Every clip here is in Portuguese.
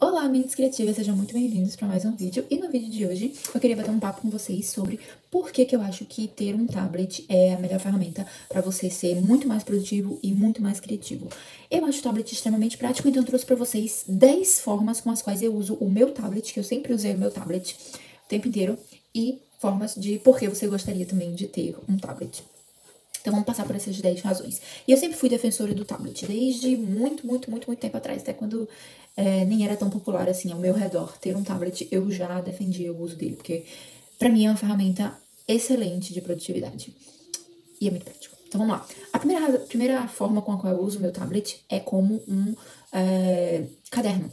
Olá, mentes criativas, sejam muito bem-vindos para mais um vídeo. E no vídeo de hoje eu queria bater um papo com vocês sobre por que, que eu acho que ter um tablet é a melhor ferramenta para você ser muito mais produtivo e muito mais criativo. Eu acho o tablet extremamente prático, então eu trouxe para vocês 10 formas com as quais eu uso o meu tablet, que eu sempre usei o meu tablet o tempo inteiro, e formas de por que você gostaria também de ter um tablet. Então vamos passar por essas 10 razões. E eu sempre fui defensora do tablet, desde muito, muito, muito, muito tempo atrás, até quando é, nem era tão popular assim ao meu redor ter um tablet, eu já defendia o uso dele, porque para mim é uma ferramenta excelente de produtividade. E é muito prático. Então vamos lá. A primeira, primeira forma com a qual eu uso meu tablet é como um é, caderno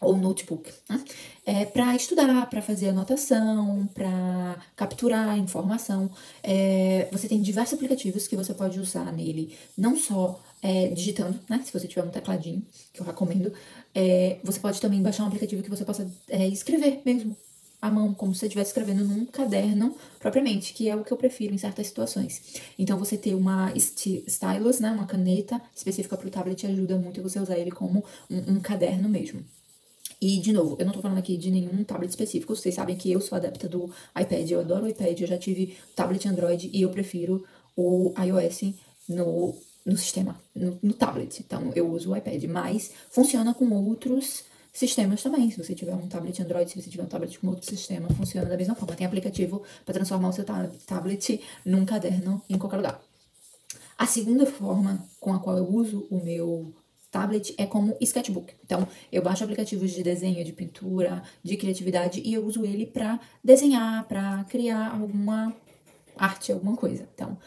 ou notebook, né? é, para estudar, para fazer anotação, para capturar informação. É, você tem diversos aplicativos que você pode usar nele, não só é, digitando, né? Se você tiver um tecladinho, que eu recomendo, é, você pode também baixar um aplicativo que você possa é, escrever mesmo à mão, como se você estivesse escrevendo num caderno propriamente, que é o que eu prefiro em certas situações. Então, você ter uma stylus, né, uma caneta específica para o tablet ajuda muito você usar ele como um, um caderno mesmo. E, de novo, eu não tô falando aqui de nenhum tablet específico, vocês sabem que eu sou adepta do iPad, eu adoro o iPad, eu já tive tablet Android e eu prefiro o iOS no, no sistema, no, no tablet. Então, eu uso o iPad, mas funciona com outros sistemas também. Se você tiver um tablet Android, se você tiver um tablet com outro sistema, funciona da mesma forma. Tem aplicativo para transformar o seu tablet num caderno em qualquer lugar. A segunda forma com a qual eu uso o meu tablet é como sketchbook. Então, eu baixo aplicativos de desenho, de pintura, de criatividade e eu uso ele para desenhar, para criar alguma arte, alguma coisa. Então,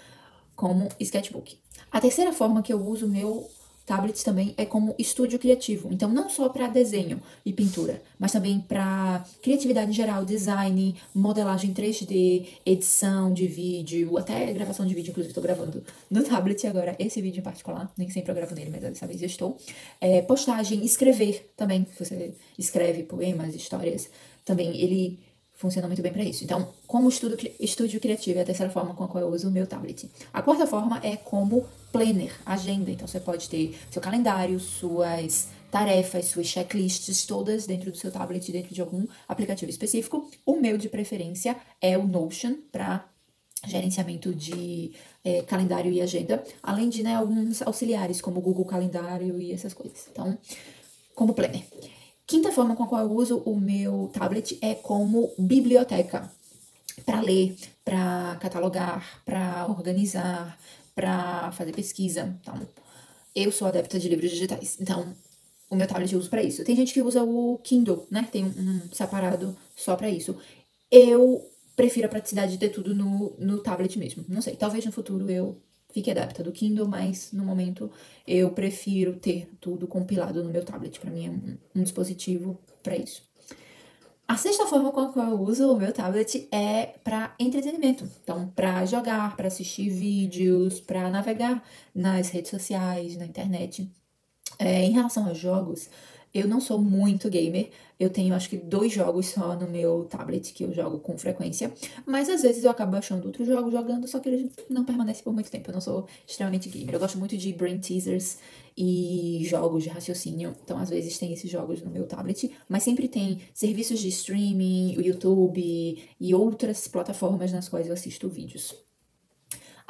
como sketchbook. A terceira forma que eu uso meu Tablets também é como estúdio criativo. Então, não só para desenho e pintura, mas também para criatividade em geral, design, modelagem 3D, edição de vídeo, até gravação de vídeo. Inclusive, estou gravando no tablet agora esse vídeo em particular. Nem sempre eu gravo nele, mas dessa vez eu estou. É, postagem, escrever também. Você escreve poemas, histórias. Também ele funciona muito bem para isso. Então, como estudo, estúdio criativo é a terceira forma com a qual eu uso o meu tablet. A quarta forma é como planner, agenda. Então, você pode ter seu calendário, suas tarefas, suas checklists, todas dentro do seu tablet, dentro de algum aplicativo específico. O meu de preferência é o Notion para gerenciamento de é, calendário e agenda, além de né, alguns auxiliares como o Google Calendário e essas coisas. Então, como planner. Quinta forma com a qual eu uso o meu tablet é como biblioteca. Para ler, para catalogar, para organizar, para fazer pesquisa. Então, eu sou adepta de livros digitais. Então, o meu tablet eu uso para isso. Tem gente que usa o Kindle, né? Tem um, separado só para isso. Eu prefiro a praticidade de ter tudo no, no tablet mesmo. Não sei, talvez no futuro eu fique adepta do Kindle, mas no momento eu prefiro ter tudo compilado no meu tablet. Para mim é um, um dispositivo para isso. A sexta forma com a qual eu uso o meu tablet é para entretenimento. Então, para jogar, para assistir vídeos, para navegar nas redes sociais, na internet. É, em relação a jogos, eu não sou muito gamer, eu tenho acho que dois jogos só no meu tablet que eu jogo com frequência, mas às vezes eu acabo achando outros jogos jogando, só que eles não permanecem por muito tempo. Eu não sou extremamente gamer. Eu gosto muito de brain teasers e jogos de raciocínio, então às vezes tem esses jogos no meu tablet, mas sempre tem serviços de streaming, o YouTube e outras plataformas nas quais eu assisto vídeos.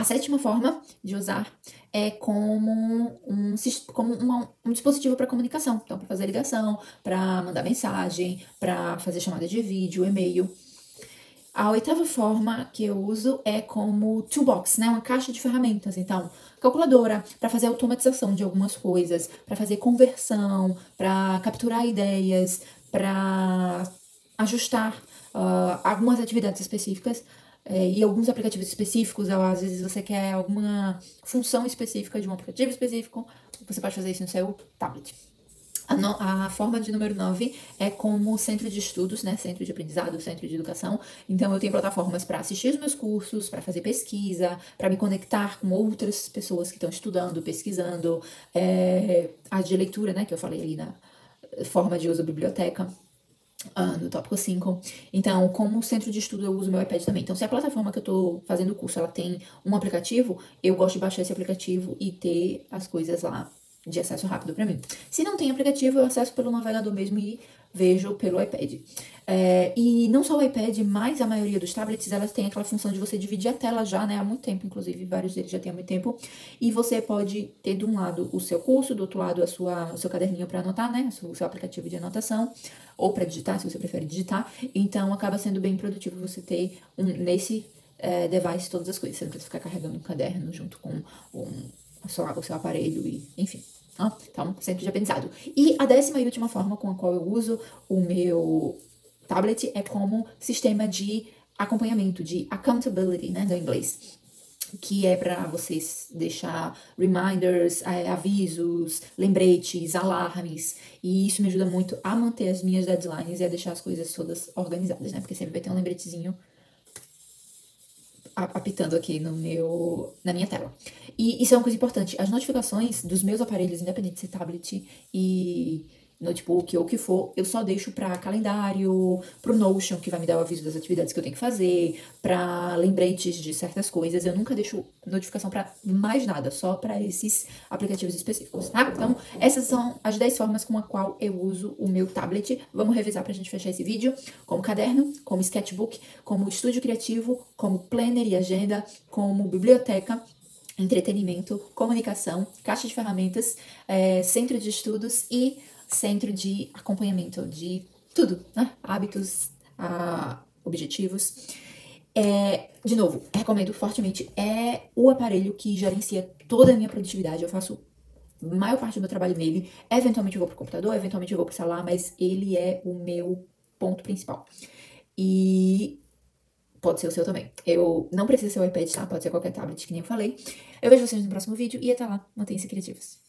A sétima forma de usar é como um, como uma, um dispositivo para comunicação. Então, para fazer ligação, para mandar mensagem, para fazer chamada de vídeo, e-mail. A oitava forma que eu uso é como toolbox, né? Uma caixa de ferramentas. Então, calculadora para fazer automatização de algumas coisas, para fazer conversão, para capturar ideias, para ajustar uh, algumas atividades específicas é, e alguns aplicativos específicos, às vezes você quer alguma função específica de um aplicativo específico, você pode fazer isso no seu tablet. A, no, a, forma de número 9 é como centro de estudos, né? Centro de aprendizado, centro de educação. Então, eu tenho plataformas para assistir os meus cursos, para fazer pesquisa, para me conectar com outras pessoas que estão estudando, pesquisando. É, a de leitura, né? Que eu falei ali na forma de uso biblioteca. No tópico 5. Então, como centro de estudo, eu uso meu iPad também. Então, se a plataforma que eu tô fazendo o curso, ela tem um aplicativo, eu gosto de baixar esse aplicativo e ter as coisas lá de acesso rápido para mim. Se não tem aplicativo, eu acesso pelo navegador mesmo e vejo pelo iPad. É, e não só o iPad, mas a maioria dos tablets, elas têm aquela função de você dividir a tela já, né? Há muito tempo, inclusive, vários deles já têm há muito tempo. E você pode ter de um lado o seu curso, do outro lado a sua, o seu caderninho para anotar, né? O seu aplicativo de anotação, ou para digitar, se você prefere digitar. Então, acaba sendo bem produtivo você ter um, nesse é, device todas as coisas. Você não precisa ficar carregando um caderno junto com um, o, seu, o seu aparelho e, enfim. Então, sempre já pensado. E a décima e última forma com a qual eu uso o meu tablet é como sistema de acompanhamento, de accountability, né, do inglês. Que é para vocês deixar reminders, é, avisos, lembretes, alarmes. E isso me ajuda muito a manter as minhas deadlines e a deixar as coisas todas organizadas, né? Porque sempre vai ter um lembretezinho apitando aqui no meu, na minha tela. E isso é uma coisa importante. As notificações dos meus aparelhos, independente se tablet e notebook ou o que for, eu só deixo para calendário, pro Notion, que vai me dar o aviso das atividades que eu tenho que fazer, para lembretes de certas coisas. Eu nunca deixo notificação para mais nada, só para esses aplicativos específicos, tá? Então, essas são as 10 formas com a qual eu uso o meu tablet. Vamos revisar pra gente fechar esse vídeo. Como caderno, como sketchbook, como estúdio criativo, como planner e agenda, como biblioteca, entretenimento, comunicação, caixa de ferramentas, é, centro de estudos e centro de acompanhamento de tudo, né? Hábitos, objetivos. É, de novo, recomendo fortemente. É o aparelho que gerencia toda a minha produtividade. Eu faço maior parte do meu trabalho nele. Eventualmente eu vou pro computador, eventualmente eu vou pro celular, mas ele é o meu ponto principal. E pode ser o seu também. Eu não precisa ser o iPad, tá? Pode ser qualquer tablet, que nem eu falei. Eu vejo vocês no próximo vídeo e até lá, mantenham-se criativos.